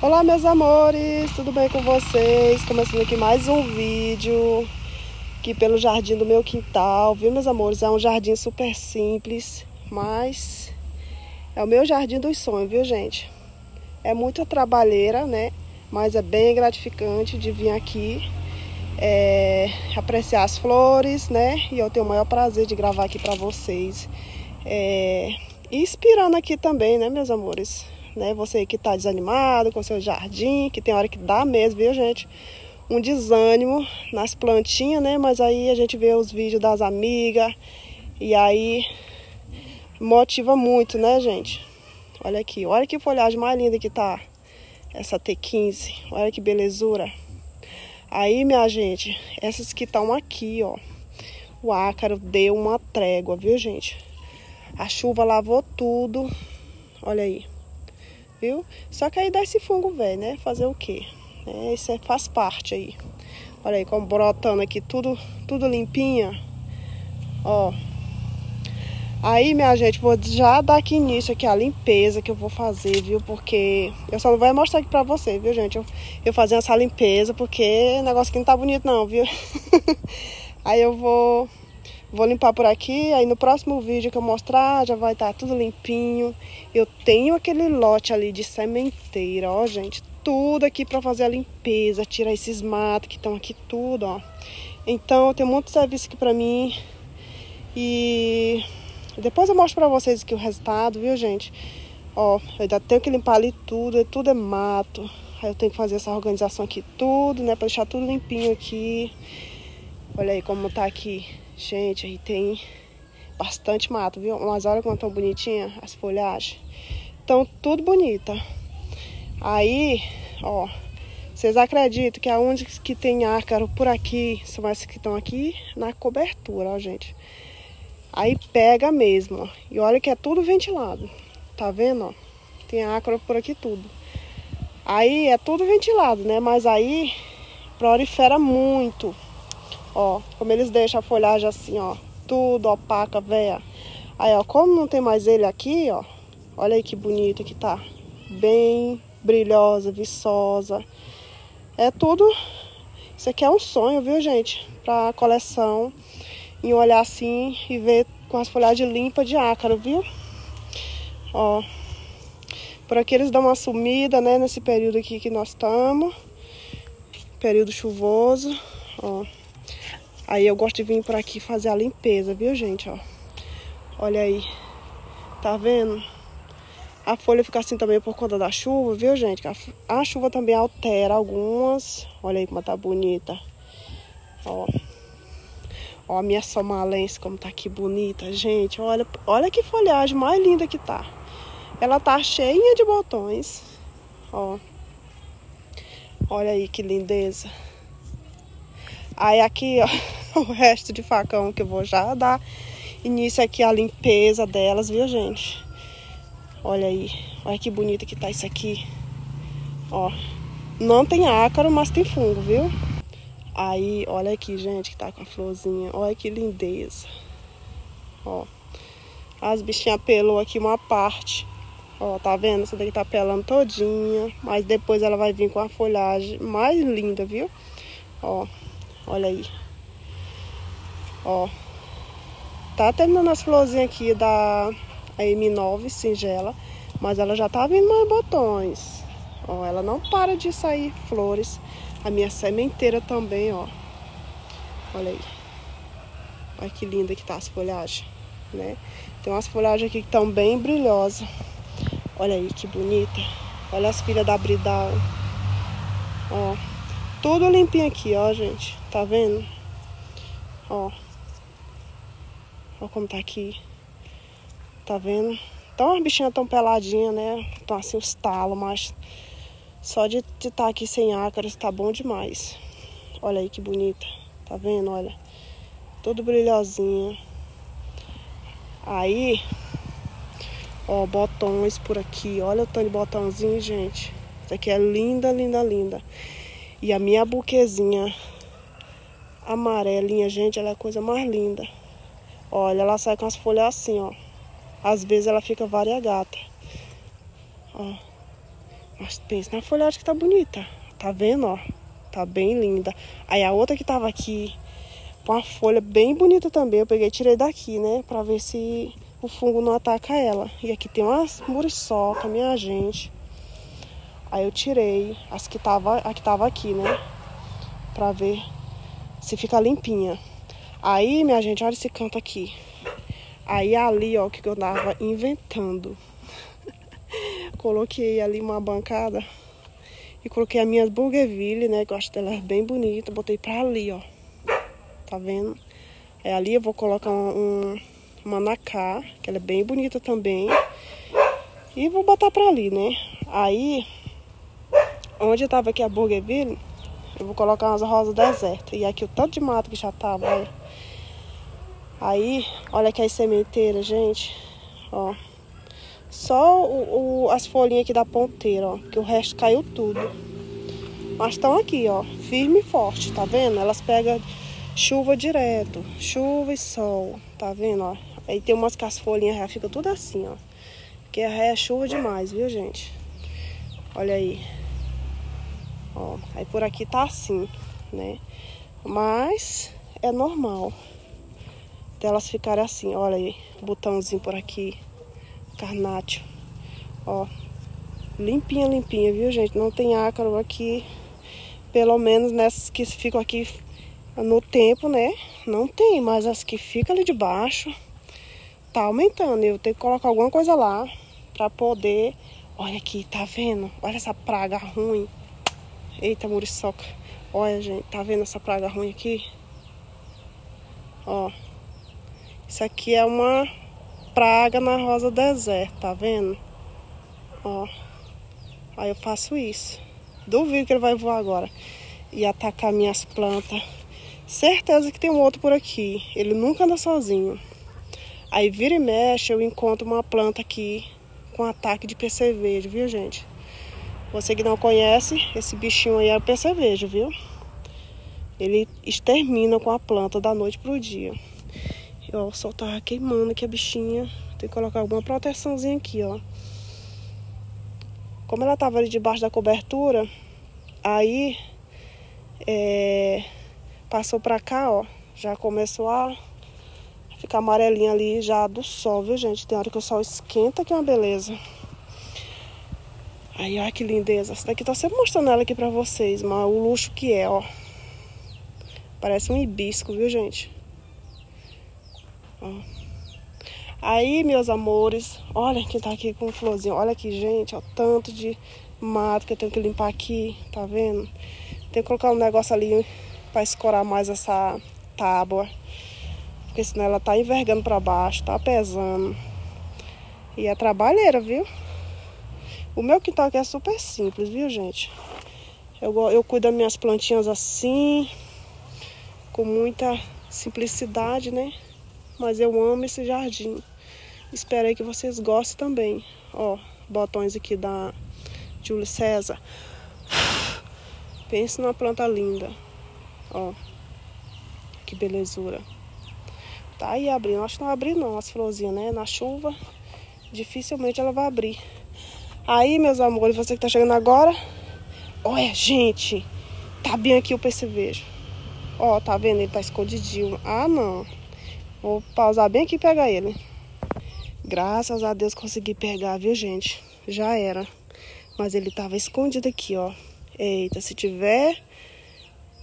Olá meus amores, tudo bem com vocês? Começando aqui mais um vídeo aqui pelo jardim do meu quintal, viu meus amores? É um jardim super simples, mas é o meu jardim dos sonhos, viu gente? É muita trabalheira, né? Mas é bem gratificante de vir aqui é, apreciar as flores, né? E eu tenho o maior prazer de gravar aqui para vocês. É, e inspirando aqui também, né, meus amores? Né? Você que está desanimado com seu jardim, que tem hora que dá mesmo, viu, gente? Um desânimo nas plantinhas, né? Mas aí a gente vê os vídeos das amigas e aí motiva muito, né, gente? Olha aqui, olha que folhagem mais linda que tá essa T15. Olha que belezura. Aí, minha gente, essas que estão aqui, ó. O ácaro deu uma trégua, viu, gente? A chuva lavou tudo. Olha aí viu? Só que aí dá esse fungo velho, né? Fazer o quê? É, isso é, faz parte aí. Olha aí, como brotando aqui, tudo, tudo limpinha. Ó. Aí, minha gente, vou já dar aqui início aqui a limpeza que eu vou fazer, viu? Porque eu só não vou mostrar aqui pra você, viu, gente? Eu, eu fazer essa limpeza, porque o negócio aqui não tá bonito não, viu? aí eu vou Vou limpar por aqui, aí no próximo vídeo que eu mostrar já vai estar tá tudo limpinho. Eu tenho aquele lote ali de sementeira, ó, gente. Tudo aqui para fazer a limpeza, tirar esses matos que estão aqui tudo, ó. Então, tem muito serviço aqui para mim. E depois eu mostro para vocês aqui o resultado, viu, gente? Ó, eu ainda tenho que limpar ali tudo, tudo é mato. Aí eu tenho que fazer essa organização aqui tudo, né, para deixar tudo limpinho aqui. Olha aí como tá aqui. Gente, aí tem bastante mato, viu? Mas olha como estão bonitinhas as folhagens. Estão tudo bonita. Aí, ó, vocês acreditam que a única que tem ácaro por aqui são essas que estão aqui na cobertura, ó, gente. Aí pega mesmo, ó. E olha que é tudo ventilado. Tá vendo, ó? Tem ácaro por aqui tudo. Aí é tudo ventilado, né? Mas aí prolifera muito. Ó, como eles deixam a folhagem assim, ó. Tudo opaca, véia. Aí, ó, como não tem mais ele aqui, ó. Olha aí que bonito que tá. Bem brilhosa, viçosa. É tudo... Isso aqui é um sonho, viu, gente? Pra coleção. E olhar assim e ver com as folhagens limpas de ácaro, viu? Ó. Por aqui eles dão uma sumida, né? Nesse período aqui que nós estamos. Período chuvoso. Ó. Aí eu gosto de vir por aqui fazer a limpeza, viu, gente, ó. Olha aí. Tá vendo? A folha fica assim também por conta da chuva, viu, gente? A, chuva também altera algumas. Olha aí como tá bonita. Ó. Ó a minha somalense como tá aqui bonita, gente. Olha, olha que folhagem mais linda que tá. Ela tá cheia de botões. Ó. Olha aí que lindeza. Aí aqui, ó. o resto de facão que eu vou já dar início aqui a limpeza delas, viu, gente? Olha aí, olha que bonito que tá isso aqui. Ó, não tem ácaro, mas tem fungo, viu? Aí, olha aqui, gente, que tá com a florzinha. Olha que lindeza. Ó, as bichinhas pelou aqui uma parte. Ó, tá vendo? Essa daqui tá pelando todinha. Mas depois ela vai vir com a folhagem mais linda, viu? Ó, olha aí. Ó. Tá terminando as florzinhas aqui da M9 singela. Mas ela já tá vindo mais botões. Ó, ela não para de sair flores. A minha sementeira também, ó. Olha aí. Olha que linda que tá as folhagens, né? Tem umas folhagens aqui que estão bem brilhosas. Olha aí que bonita. Olha as filhas da bridal. Ó. Tudo limpinho aqui, ó, gente. Tá vendo? Ó. Olha como tá aqui. Tá vendo? Então as bichinhas tão peladinhas, né? Estão assim os talos, mas só de estar tá aqui sem ácaros tá bom demais. Olha aí que bonita. Tá vendo? Olha. Tudo brilhosinho. Aí, ó, botões por aqui. Olha o tanto de botãozinho, gente. Isso aqui é linda, linda, linda. E a minha buquezinha amarelinha, gente, ela é a coisa mais linda. Olha, ela sai com as folhas assim, ó. Às vezes ela fica variegata. Ó. Mas pensa na folhagem que tá bonita. Tá vendo, ó? Tá bem linda. Aí a outra que tava aqui, com a folha bem bonita também, eu peguei e tirei daqui, né? Pra ver se o fungo não ataca ela. E aqui tem umas muriçoca, minha gente. Aí eu tirei as que tava, a que tava aqui, né? Pra ver se fica limpinha. Aí, minha gente, olha esse canto aqui. Aí ali, ó, que eu tava inventando. Coloquei ali uma bancada e coloquei a minha bougainville, né? Que eu acho dela bem bonita. Botei pra ali, ó. Tá vendo? É ali eu vou colocar um, um manacá, que ela é bem bonita também. E vou botar pra ali, né? Aí, onde tava aqui a bougainville, eu vou colocar umas rosas desertas. E aqui o tanto de mato que já tava, olha. Aí, olha aqui as sementeiras, gente. Ó. Só o, o, as folhinhas aqui da ponteira, ó. Que o resto caiu tudo. Mas estão aqui, ó. Firme e forte, tá vendo? Elas pegam chuva direto. Chuva e sol. Tá vendo, ó? Aí tem umas que as folhinhas já ficam tudo assim, ó. Porque é chuva demais, viu, gente? Olha aí. Ó, aí por aqui tá assim, né? Mas é normal delas ficarem assim. Olha aí, botãozinho por aqui carnácio. Ó, limpinha, limpinha, viu, gente? Não tem ácaro aqui. Pelo menos nessas que ficam aqui no tempo, né? Não tem, mas as que ficam ali de baixo tá aumentando. Eu tenho que colocar alguma coisa lá pra poder... Olha aqui, tá vendo? Olha essa praga ruim. Eita, muriçoca. Olha, gente, tá vendo essa praga ruim aqui? Ó. Isso aqui é uma praga na rosa deserto, tá vendo? Ó. Aí eu faço isso. Duvido que ele vai voar agora. E atacar minhas plantas. Certeza que tem um outro por aqui. Ele nunca anda sozinho. Aí vira e mexe, eu encontro uma planta aqui com ataque de percevejo, viu, gente? Você que não conhece, esse bichinho aí é o percevejo, viu? Ele extermina com a planta da noite pro dia. Ó, o sol tava queimando aqui a bichinha. Tem que colocar alguma proteçãozinha aqui, ó. Como ela tava ali debaixo da cobertura, aí é, passou pra cá, ó. Já começou a ficar amarelinha ali já do sol, viu, gente? Tem hora que o sol esquenta, que é uma beleza. Aí, olha que lindeza. Essa daqui tô sempre mostrando ela aqui pra vocês, mas o luxo que é, ó. Parece um hibisco, viu, gente? Ó. Aí, meus amores, olha quem tá aqui com florzinho. Olha aqui, gente, ó, tanto de mato que eu tenho que limpar aqui, tá vendo? Tem que colocar um negócio ali pra escorar mais essa tábua. Porque senão ela tá envergando pra baixo, tá pesando. E é trabalheira, viu? O meu quintal aqui é super simples, viu, gente? Eu, eu cuido das minhas plantinhas assim, com muita simplicidade, né? Mas eu amo esse jardim. Espero aí que vocês gostem também. Ó, botões aqui da Júlio César. Pense numa planta linda. Ó, que belezura. Tá aí abrindo. Acho que não abrir não as florzinhas, né? Na chuva, dificilmente ela vai abrir. Aí, meus amores, você que tá chegando agora. Olha, gente. Tá bem aqui o percevejo. Ó, tá vendo? Ele tá escondidinho. Ah, não. Vou pausar bem aqui e pegar ele. Graças a Deus consegui pegar, viu, gente? Já era. Mas ele tava escondido aqui, ó. Eita, se tiver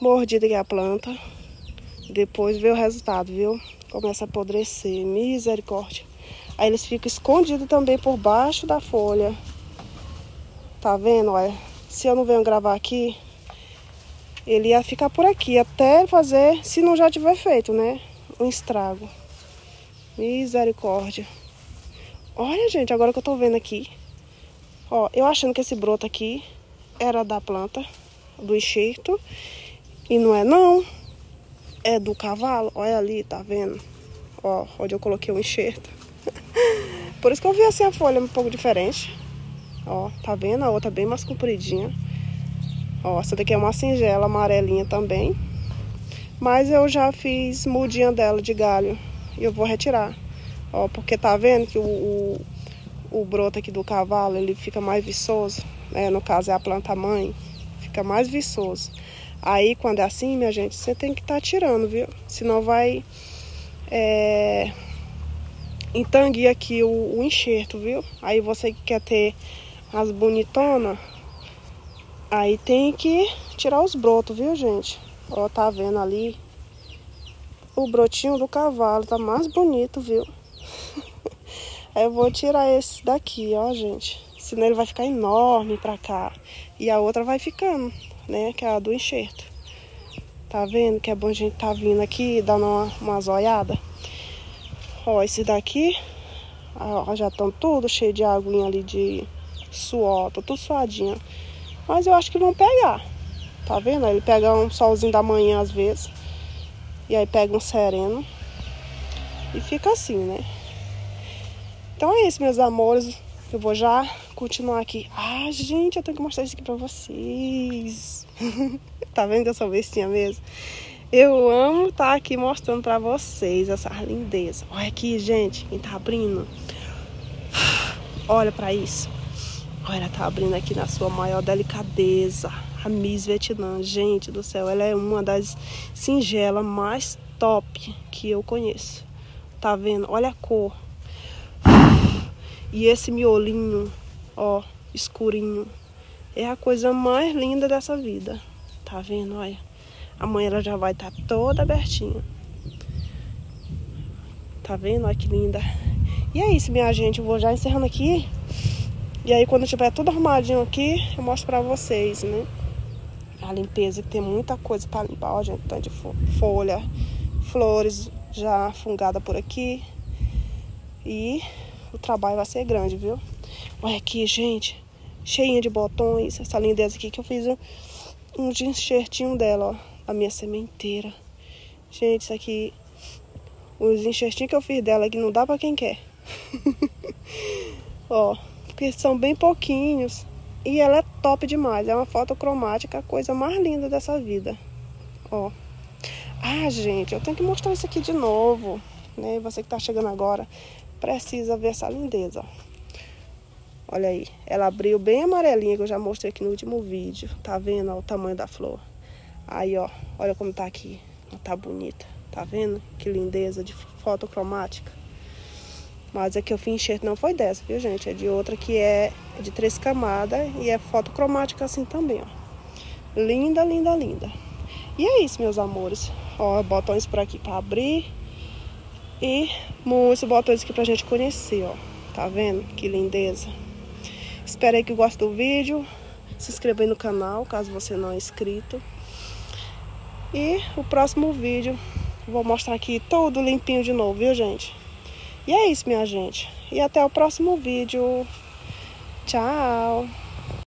mordido aqui a planta, depois vê o resultado, viu? Começa a apodrecer. Misericórdia. Aí eles ficam escondidos também por baixo da folha. Tá vendo, olha? Se eu não venho gravar aqui, ele ia ficar por aqui até fazer, se não já tiver feito, né? um estrago. Misericórdia. Olha, gente, agora que eu tô vendo aqui. Ó, eu achando que esse broto aqui era da planta, do enxerto. E não é não. É do cavalo. Olha ali, tá vendo? Ó, onde eu coloquei o enxerto. Por isso que eu vi assim a folha um pouco diferente. Ó, tá vendo? A outra bem mais compridinha. Ó, essa daqui é uma singela amarelinha também. Mas eu já fiz mudinha dela de galho. E eu vou retirar. Ó, porque tá vendo que o, o, o broto aqui do cavalo, ele fica mais viçoso. né? No caso é a planta mãe, fica mais viçoso. Aí quando é assim, minha gente, você tem que estar tá tirando, viu? Senão vai é, entanguir aqui o, o enxerto, viu? Aí você que quer ter as bonitonas, aí tem que tirar os brotos, viu, gente? Ó, tá vendo ali? O brotinho do cavalo tá mais bonito, viu? eu vou tirar esse daqui, ó, gente. Senão ele vai ficar enorme pra cá. E a outra vai ficando, né? Que é a do enxerto. Tá vendo que é bom a gente tá vindo aqui dando uma, uma zoiada? Ó, esse daqui, ó, já estão tudo cheio de aguinha ali de suor, tá tudo suadinho. Mas eu acho que vão pegar. Tá vendo? Ele pega um solzinho da manhã às vezes. E aí pega um sereno. E fica assim, né? Então é isso, meus amores. Eu vou já continuar aqui. Ah, gente, eu tenho que mostrar isso aqui pra vocês. tá vendo que eu sou bestinha mesmo? Eu amo estar tá aqui mostrando pra vocês essa lindeza. Olha aqui, gente, quem tá abrindo. Olha pra isso. Olha, ela tá abrindo aqui na sua maior delicadeza. A Miss Vietnã, gente do céu, ela é uma das singelas mais top que eu conheço. Tá vendo? Olha a cor. E esse miolinho, ó, escurinho, é a coisa mais linda dessa vida. Tá vendo? Olha. Amanhã ela já vai estar tá toda abertinha. Tá vendo? Olha que linda. E é isso, minha gente. Eu vou já encerrando aqui. E aí, quando tiver tudo arrumadinho aqui, eu mostro pra vocês, né? A limpeza, que tem muita coisa pra limpar. Ó, gente, tanto de folha, flores já fungada por aqui. E o trabalho vai ser grande, viu? Olha aqui, gente. Cheinha de botões. Essa lindeza aqui que eu fiz um, um enxertinho dela, ó. A minha sementeira. Gente, isso aqui... Os enxertinhos que eu fiz dela aqui não dá pra quem quer. ó, porque são bem pouquinhos. E ela é top demais. É uma foto cromática, a coisa mais linda dessa vida. Ó. Ah, gente, eu tenho que mostrar isso aqui de novo. Né? Você que tá chegando agora precisa ver essa lindeza. Olha aí, ela abriu bem amarelinha, que eu já mostrei aqui no último vídeo. Tá vendo ó, o tamanho da flor? Aí, ó, olha como tá aqui. Tá bonita. Tá vendo? Que lindeza de foto cromática. Mas a que eu fiz enxerto não foi dessa, viu, gente? É de outra que é de três camadas e é foto cromática assim também, ó. Linda, linda, linda. E é isso, meus amores. Ó, botões por aqui pra abrir. E muitos botões aqui pra gente conhecer, ó. Tá vendo? Que lindeza. Espero aí que gostem do vídeo. Se inscreva aí no canal, caso você não é inscrito. E o próximo vídeo, vou mostrar aqui tudo limpinho de novo, viu, gente? E é isso, minha gente. E até o próximo vídeo. Tchau!